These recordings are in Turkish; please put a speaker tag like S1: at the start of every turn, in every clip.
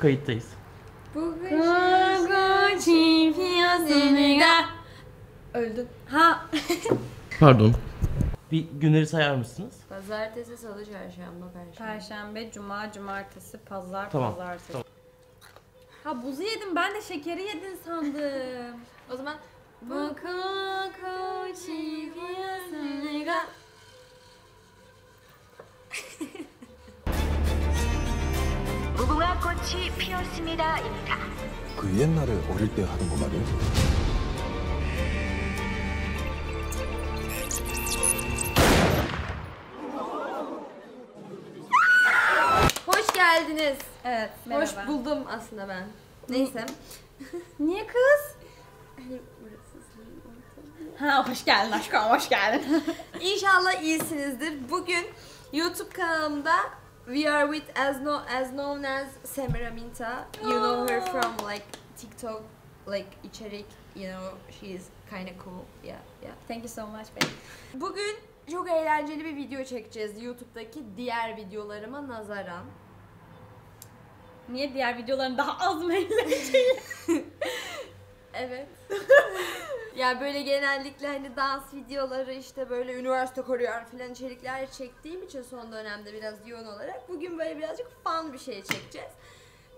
S1: Kayıttayız.
S2: Öldüm. Ha.
S1: Pardon. Bir günleri sayar mısınız?
S2: Pazartesi, salı, çarşamba, perşembe.
S3: Perşembe, cuma, cumartesi, pazar,
S1: Tamam,
S3: pazartesi.
S1: tamam.
S3: Ha buzu yedim ben de şekeri yedin sandım.
S2: O zaman bu koku çiğniyorsun
S4: 꽃이 피었습니다입니다.
S5: 그 옛날에 어릴 때 하던 거 말이야?
S2: Hoş geldiniz.
S3: Evet merhaba.
S2: Hoş buldum aslında ben. Neyse.
S3: Niye kız?
S2: Hani burası senin ortamın.
S3: Ha hoş geldin aşkım hoş geldin.
S2: İnşallah iyisinizdir. Bugün YouTube kanalımda We are with as no as known as Semira Minta. You know her from like TikTok like içerik, you know, she is kind of cool. Yeah, yeah.
S3: Thank you so much babe.
S2: Bugün çok eğlenceli bir video çekeceğiz YouTube'daki diğer videolarıma nazaran.
S3: Niye diğer videoların daha az mı eğlenceli?
S2: Evet. ya böyle genellikle hani dans videoları işte böyle üniversite koruyor falan içerikler çektiğim için son dönemde biraz yoğun olarak bugün böyle birazcık fun bir şey çekeceğiz.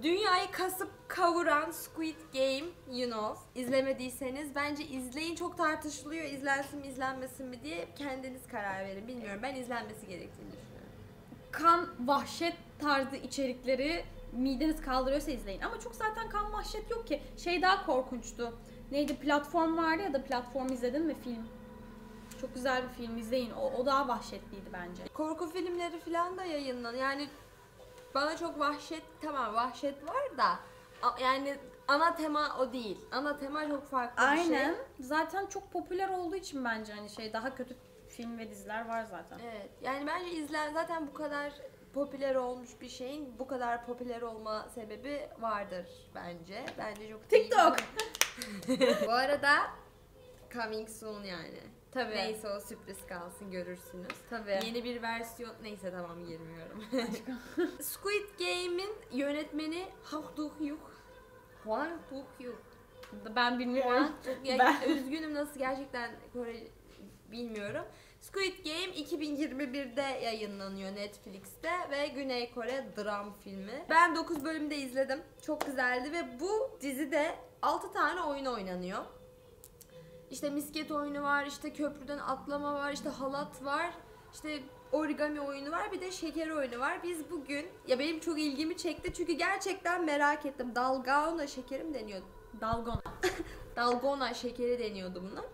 S2: Dünyayı kasıp kavuran Squid Game, you know, izlemediyseniz bence izleyin. Çok tartışılıyor izlensin mi izlenmesin mi diye kendiniz karar verin. Bilmiyorum ben izlenmesi gerektiğini düşünüyorum.
S3: kan, vahşet tarzı içerikleri mideniz kaldırıyorsa izleyin. Ama çok zaten kan vahşet yok ki. Şey daha korkunçtu. Neydi platform vardı ya da platform izledin mi film? Çok güzel bir film izleyin. O, o daha vahşetliydi bence.
S2: Korku filmleri falan da yayınlan. Yani bana çok vahşet tamam vahşet var da yani ana tema o değil. Ana tema çok farklı bir şey.
S3: Aynen. Zaten çok popüler olduğu için bence hani şey daha kötü film ve diziler var zaten.
S2: Evet. Yani bence izlen zaten bu kadar popüler olmuş bir şeyin bu kadar popüler olma sebebi vardır bence. Bence çok
S3: TikTok.
S2: bu arada coming soon yani.
S3: Tabii.
S2: Neyse o sürpriz kalsın görürsünüz.
S3: Tabii.
S2: Yeni bir versiyon neyse tamam girmiyorum. Squid Game'in yönetmeni Hwang Duk-hyuk. Hwang Duk-hyuk.
S3: Ben bilmiyorum.
S2: Ya,
S3: Ben-
S2: Üzgünüm nasıl gerçekten Kore bilmiyorum. Squid Game 2021'de yayınlanıyor Netflix'te ve Güney Kore dram filmi. Ben 9 bölümde izledim. Çok güzeldi ve bu dizide 6 tane oyun oynanıyor. İşte misket oyunu var, işte köprüden atlama var, işte halat var, işte origami oyunu var, bir de şeker oyunu var. Biz bugün, ya benim çok ilgimi çekti çünkü gerçekten merak ettim. Dalgona şekerim deniyor.
S3: Dalgona.
S2: Dalgona şekeri deniyordu buna.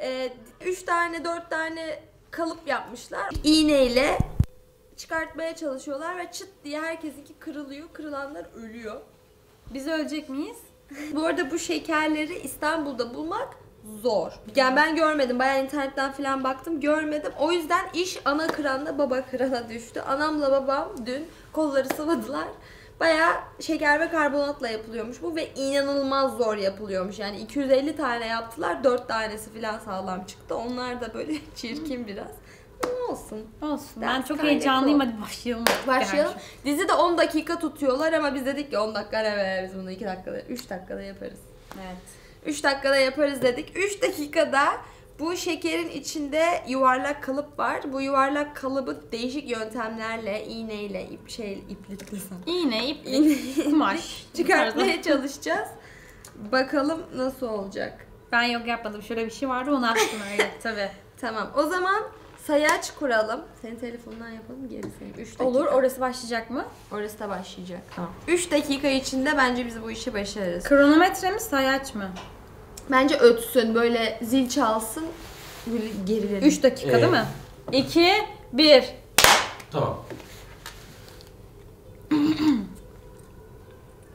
S2: Ee, üç tane dört tane kalıp yapmışlar. İğneyle çıkartmaya çalışıyorlar ve çıt diye herkesinki kırılıyor. Kırılanlar ölüyor.
S3: Biz ölecek miyiz?
S2: Bu arada bu şekerleri İstanbul'da bulmak zor. Yani ben görmedim. Bayağı internetten falan baktım. Görmedim. O yüzden iş ana kıranla baba kırana düştü. Anamla babam dün kolları sıvadılar. Bayağı şeker ve karbonatla yapılıyormuş bu ve inanılmaz zor yapılıyormuş. Yani 250 tane yaptılar. 4 tanesi falan sağlam çıktı. Onlar da böyle çirkin biraz. Ama olsun.
S3: Olsun. Ben çok heyecanlıyım. Hadi başlayalım.
S2: Başlayalım. Dizi de 10 dakika tutuyorlar ama biz dedik ki 10 dakika ne be biz bunu 2 dakikada 3 dakikada yaparız.
S3: Evet.
S2: 3 dakikada yaparız dedik. 3 dakikada bu şekerin içinde yuvarlak kalıp var. Bu yuvarlak kalıbı değişik yöntemlerle, iğneyle, ip şey iplik desem.
S3: İğne, ip,
S2: İğne-
S3: kumaş.
S2: çıkartmaya çalışacağız. Bakalım nasıl olacak.
S3: Ben yok yapmadım. Şöyle bir şey vardı onu attım öyle. Tabii.
S2: Tamam. O zaman sayaç kuralım. Senin telefonundan yapalım geri senin. 3 dakika.
S3: Olur. Orası başlayacak mı?
S2: Orası da başlayacak. Tamam. 3 dakika içinde bence biz bu işi başarırız.
S3: Kronometre mi sayaç mı?
S2: Bence ötsün böyle zil çalsın. Böyle gerilelim.
S3: 3 dakika
S1: Ee,
S3: değil mi? 2, 1.
S1: Tamam.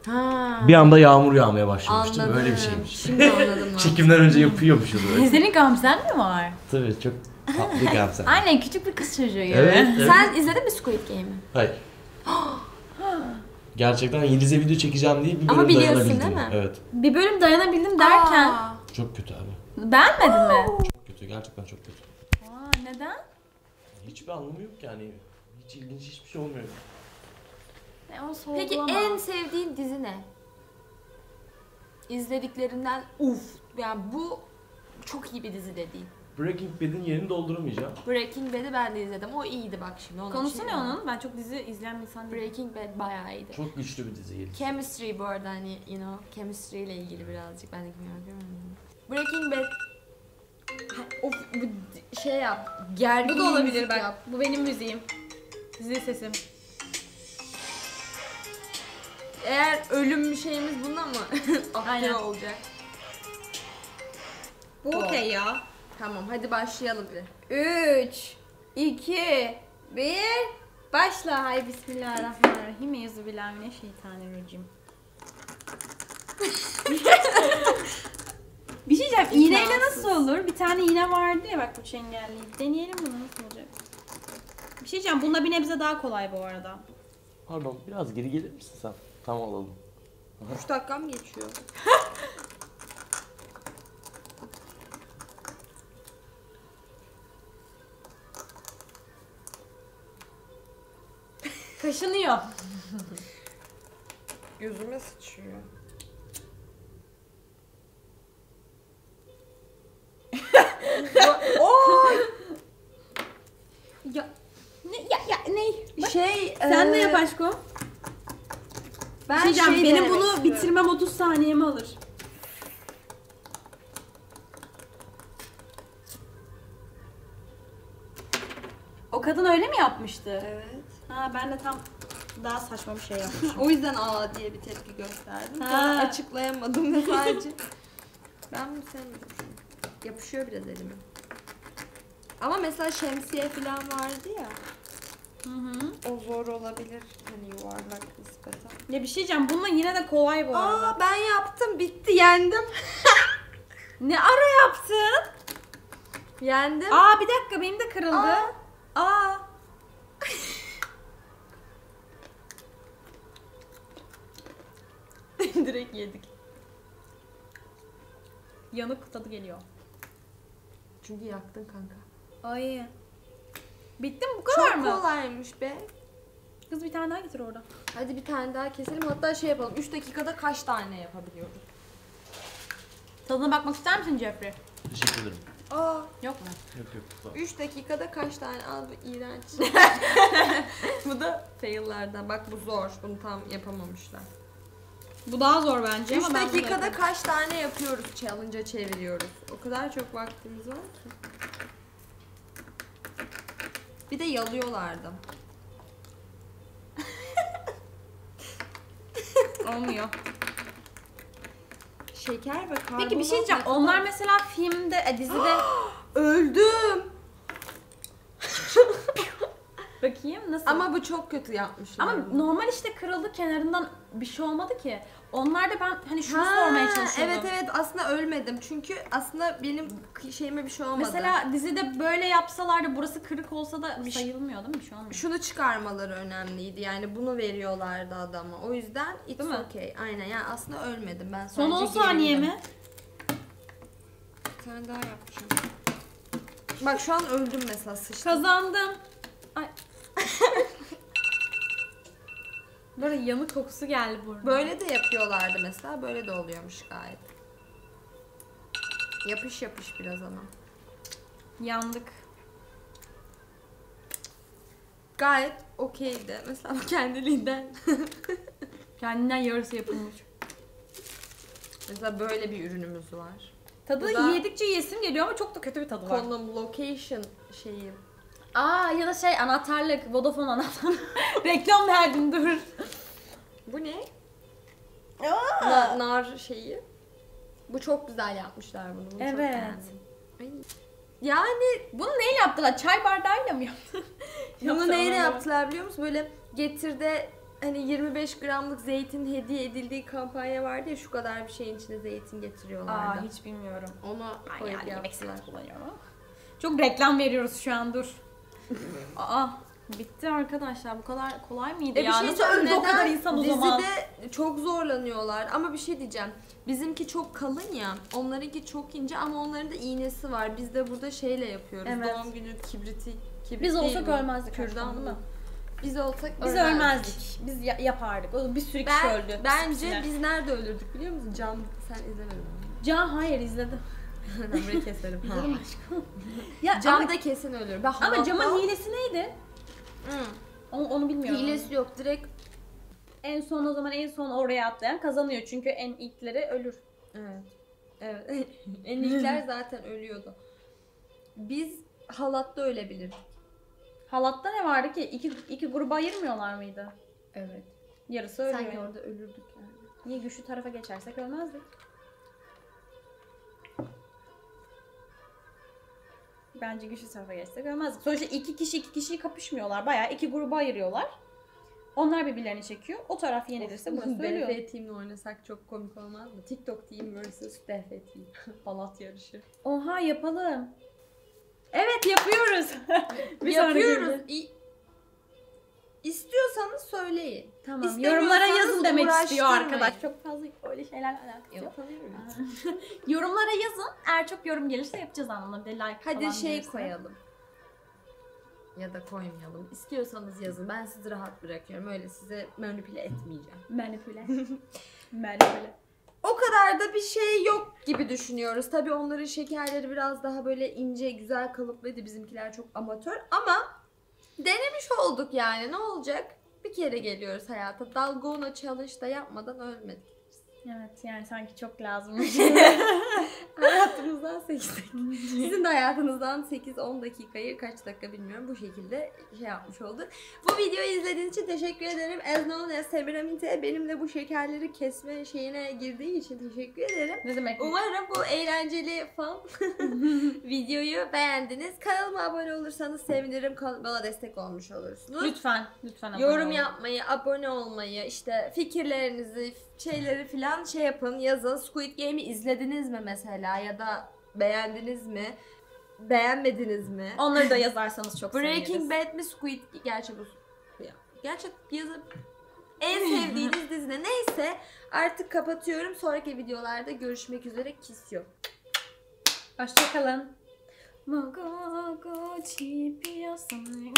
S2: Ha.
S1: Bir anda yağmur yağmaya başlamıştı.
S2: Anladım.
S1: Böyle bir şeymiş.
S2: Şimdi anladım.
S1: Çekimden önce yapıyormuşuz böyle.
S6: Senin gamzen mi var?
S1: Tabii çok tatlı gamze.
S6: Aynen küçük bir kız çocuğu gibi.
S1: Evet, evet.
S2: Sen izledin mi Squid Game'i?
S1: Hayır. Gerçekten Yeliz'e video çekeceğim diye bir bölüm
S2: Ama biliyorsun
S1: dayanabildim.
S2: değil mi?
S1: Evet.
S3: Bir bölüm dayanabildim derken
S2: Aa.
S1: Çok kötü abi.
S3: beğenmedin mi?
S1: Çok kötü. Gerçekten çok kötü.
S3: Aa, neden?
S1: Hiçbir anlamı yok yani. Hiç ilginç hiçbir şey olmuyor.
S3: E, o
S2: Peki
S3: sorgulama.
S2: en sevdiğin ne? İzlediklerinden uf. Yani bu çok iyi bir dizi de değil.
S1: Breaking Bad'in yerini dolduramayacağım.
S2: Breaking Bad'i ben de izledim. O iyiydi bak şimdi. Bir
S3: Konusu ne onun? Ben çok dizi izleyen bir insan değilim.
S2: Breaking Bad bayağı iyiydi.
S1: Çok güçlü bir dizi Yeliz.
S2: Chemistry bu arada hani you know chemistry ile ilgili birazcık ben de bilmiyorum değil mi? Breaking Bad Ha, Of bu d- şey yap. Gergin
S3: Bu da olabilir
S2: müzik
S3: bak.
S2: yap.
S3: Bu benim müziğim. Dizi sesim.
S2: Eğer ölüm şeyimiz bunda mı?
S3: Aynen.
S2: Aktif olacak.
S3: Bu okey ya.
S2: Tamam hadi başlayalım bir.
S3: 3, 2, 1, başla. Hay bismillahirrahmanirrahim. Euzubillahimineşşeytanirracim. bir şey diyeceğim. İğneyle nasıl olur? Bir tane iğne vardı ya bak bu çengelli. Deneyelim bunu nasıl olacak? Bir şey diyeceğim. Bunda bir nebze daha kolay bu arada.
S1: Pardon biraz geri gelir misin sen? Tamam alalım.
S2: 3 dakikam geçiyor.
S3: Kaşınıyor.
S2: Gözüme sıçıyor.
S3: Ya ne ya ya ne?
S2: Şey
S3: Sen ne
S2: eee,
S3: yap aşkım?
S2: Ben
S3: şey diyeceğim,
S2: şey
S3: benim bunu
S2: istiyorum.
S3: bitirmem 30 saniyemi alır. O kadın öyle mi yapmıştı?
S2: Evet.
S3: Ha ben de tam daha saçma bir şey yapmışım.
S2: O yüzden aa diye bir tepki gösterdim.
S3: Ha.
S2: Açıklayamadım ve sadece. ben bunu sevmedim. Yapışıyor biraz elime. Ama mesela şemsiye falan vardı ya.
S3: Hı hı.
S2: O zor olabilir. Hani yuvarlak nispeten.
S3: Ya bir şey diyeceğim bununla yine de kolay bu arada.
S2: Aa ben yaptım. Bitti. Yendim.
S3: Ne ara yaptın?
S2: Yendim.
S3: Aa bir dakika benim de kırıldı.
S2: Aa.
S3: Aa.
S2: Direkt yedik.
S3: Yanık tadı geliyor.
S2: Çünkü yaktın kanka.
S3: Ay. Bitti mi bu kadar
S2: Çok
S3: mı?
S2: kolaymış be.
S3: Kız bir tane daha getir orada.
S2: Hadi bir tane daha keselim. Hatta şey yapalım. 3 dakikada kaç tane yapabiliyoruz?
S3: Tadına bakmak ister misin Jeffrey?
S1: Teşekkür ederim.
S2: Aa,
S3: Yok mu?
S1: Yok yok. Tamam.
S2: 3 dakikada kaç tane? Al bu iğrenç. bu da faillerden. Bak bu zor. Bunu tam yapamamışlar.
S3: Bu daha zor bence
S2: 3
S3: ama ben bunu
S2: dakikada
S3: yaparım.
S2: kaç tane yapıyoruz? Challenge'a çeviriyoruz. O kadar çok vaktimiz var ki. Bir de yalıyorlardı.
S3: olmuyor.
S2: Şeker ve karbonat.
S3: Peki bir şey diyeceğim. Onlar mesela filmde, e, dizide
S2: Öldüm.
S3: Bakayım nasıl?
S2: Ama bu çok kötü yapmışlar.
S3: ama
S2: bunu.
S3: normal işte kırıldı kenarından bir şey olmadı ki. Onlarda ben hani şunu
S2: Ha,
S3: sormaya çalışıyordum.
S2: Evet evet aslında ölmedim. Çünkü aslında benim şeyime bir şey olmadı.
S3: Mesela dizide böyle yapsalardı burası kırık olsa da
S2: Bir
S3: sayılmıyor değil mi? Bir şey olmuyor.
S2: şunu çıkarmaları önemliydi. Yani bunu veriyorlardı adama. O yüzden it's okay. Aynen yani aslında ölmedim ben
S3: Son 10 saniye mi?
S2: Bir tane daha yapacağım. Bak şu an öldüm mesela sıçtım.
S3: Kazandım. Ay. Böyle yanık kokusu geldi burada.
S2: Böyle de yapıyorlardı mesela. Böyle de oluyormuş gayet. Yapış yapış biraz ama.
S3: yandık.
S2: Gayet okeydi. Mesela bu kendiliğinden.
S3: Kendinden yarısı yapılmış.
S2: mesela böyle bir ürünümüz var.
S3: Tadı
S2: Bu da-
S3: yedikçe yesim geliyor ama çok da kötü bir tadı var.
S2: Konum, location şeyi.
S3: Aa ya da şey anahtarlık, Vodafone anahtar. Reklam verdim dur.
S2: Bu ne? Na- nar şeyi. Bu çok güzel yapmışlar bunu. bunu çok
S3: Evet.
S2: beğendim. Ay. Yani
S3: Bunu neyle yaptılar? Çay bardağıyla mı yaptılar?
S2: bunu
S3: Yoksa
S2: neyle
S3: onu-
S2: yaptılar biliyor musun? Böyle getirde hani 25 gramlık zeytin hediye edildiği kampanya vardı ya şu kadar bir şeyin içine zeytin getiriyorlardı.
S3: Aa hiç bilmiyorum.
S2: Onu
S3: Ben
S2: koyup
S3: yani yemek
S2: yaptılar.
S3: kullanıyorum ama. Çok reklam veriyoruz şu an dur. Aa bitti arkadaşlar bu kadar kolay mıydı
S2: E bir
S3: ya?
S2: şey
S3: Nasıl öldü o kadar insan o
S2: Dizide
S3: zaman?
S2: çok zorlanıyorlar ama bir şey diyeceğim. Bizimki çok kalın ya. Onlarınki çok ince ama onların da iğnesi var. Biz de burada şeyle yapıyoruz.
S3: Evet.
S2: Doğum günü kibriti. kibrit
S3: Biz olsak
S2: bu.
S3: ölmezdik
S2: Kürdan mı? Biz olsak
S3: Biz
S2: ölmezdik.
S3: ölmezdik. Biz ya- yapardık. Bir sürü kişi
S2: Ben,
S3: öldü.
S2: bence
S3: Bizimkiler.
S2: biz nerede ölürdük biliyor musun? Can sen izlemedin.
S3: Can hayır izledim.
S2: Ben burayı keserim.
S3: Ya ama,
S2: Camda kesin ölür. Ben
S3: ama camın hilesi neydi? Onu, onu bilmiyorum.
S2: Hilesi yok. Direkt
S3: En son o zaman en son oraya atlayan kazanıyor. Çünkü en ilkleri ölür.
S2: Evet. Evet. en ilkler zaten ölüyordu. Biz halatta ölebilirdik.
S3: Halatta ne vardı ki? İki, iki gruba ayırmıyorlar mıydı?
S2: Evet.
S3: Yarısı ölüyor.
S2: Sanki orada ölürdük yani.
S3: Niye güçlü tarafa geçersek ölmezdik? Bence güçlü tarafa geçsek ölmezdik. Sonuçta iki kişi iki kişiyi kapışmıyorlar. Bayağı iki gruba ayırıyorlar. Onlar birbirlerini çekiyor. O taraf yenilirse burası ölüyor.
S2: DF Team'le oynasak çok komik olmaz mı? TikTok Team vs DF Team. Halat yarışı.
S3: Oha yapalım. Evet yapıyoruz. Bir sonraki
S2: Yapıyoruz. İ- İstiyorsanız söyleyin.
S3: Tamam. Yorumlara yazın demek istiyor arkadaş. Çok fazla öyle şeylerle alakası yok.
S2: Yapamıyoruz.
S3: Yorumlara yazın. Eğer çok yorum gelirse yapacağız anlamında. Bir de like
S2: Hadi
S3: falan
S2: şey
S3: gelirse.
S2: koyalım. Ya da koymayalım. İstiyorsanız yazın. Ben sizi rahat bırakıyorum. Öyle size manipüle etmeyeceğim.
S3: Manipüle. Manipüle.
S2: O kadar da bir şey yok gibi düşünüyoruz. Tabii onların şekerleri biraz daha böyle ince, güzel kalıplıydı. Bizimkiler çok amatör ama denemiş olduk yani. Ne olacak? Bir kere geliyoruz hayata. Dalgona challenge da yapmadan ölmedik.
S3: Evet yani sanki çok lazım.
S2: Hayatımızdan 8 dakika. Sizin de hayatınızdan 8-10 dakikayı kaç dakika bilmiyorum bu şekilde şey yapmış olduk. Bu videoyu izlediğiniz için teşekkür ederim. As known as Semiramite benimle bu şekerleri kesme şeyine girdiği için teşekkür ederim.
S3: ne demek?
S2: Umarım bu eğlenceli fan videoyu beğendiniz. Kanalıma abone olursanız sevinirim. Bana destek olmuş olursunuz.
S3: Lütfen, lütfen abone
S2: Yorum
S3: olun.
S2: yapmayı, abone olmayı, işte fikirlerinizi, şeyleri filan şey yapın, yazın. Squid Game'i izlediniz mi mesela ya da beğendiniz mi? Beğenmediniz mi?
S3: Onları da yazarsanız çok
S2: Breaking
S3: seviniriz.
S2: Bad mi Squid Gerçi bu ya, gerçi yazıp en sevdiğiniz dizi ne? Neyse artık kapatıyorum. Sonraki videolarda görüşmek üzere. Kiss you.
S3: Hoşçakalın. Mogo go chipiyosun.